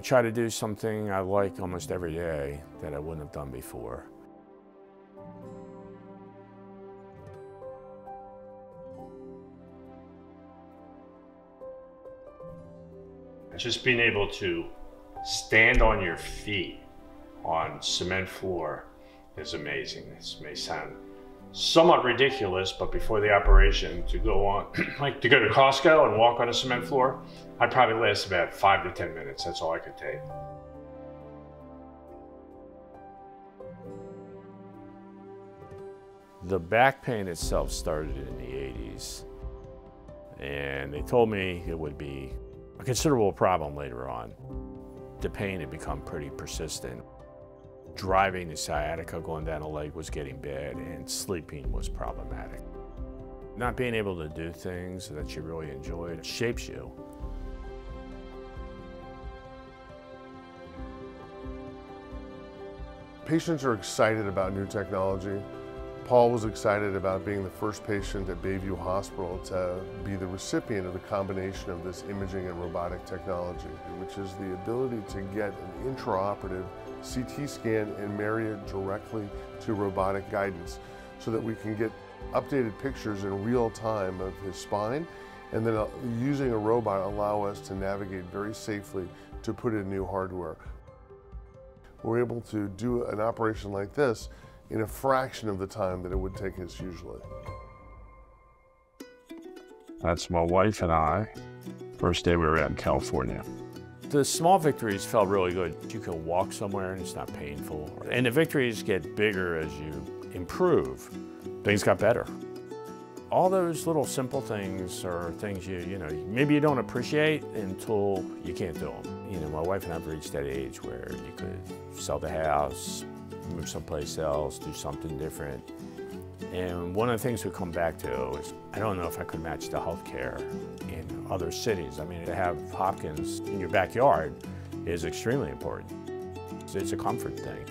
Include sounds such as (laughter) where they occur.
I try to do something I like almost every day that I wouldn't have done before. Just being able to stand on your feet on cement floor is amazing. This may sound somewhat ridiculous, but before the operation, to go on, (clears throat) like to go to Costco and walk on a cement floor, I'd probably last about five to 10 minutes. That's all I could take. The back pain itself started in the 80s, and they told me it would be a considerable problem later on. The pain had become pretty persistent. Driving the sciatica going down the leg was getting bad, and sleeping was problematic. Not being able to do things that you really enjoyed shapes you. Patients are excited about new technology. Paul was excited about being the first patient at Bayview Hospital to be the recipient of the combination of this imaging and robotic technology, which is the ability to get an intraoperative CT scan and marry it directly to robotic guidance so that we can get updated pictures in real time of his spine and then uh, using a robot allow us to navigate very safely to put in new hardware. We're able to do an operation like this in a fraction of the time that it would take us usually. That's my wife and I. First day we were out in California. The small victories felt really good. You can walk somewhere and it's not painful. And the victories get bigger as you improve. Things got better. All those little simple things are things you, you know, maybe you don't appreciate until you can't do them. You know, my wife and I have reached that age where you could sell the house, move someplace else, do something different. And one of the things we come back to is I don't know if I could match the healthcare in other cities. I mean, to have Hopkins in your backyard is extremely important. It's a comfort thing.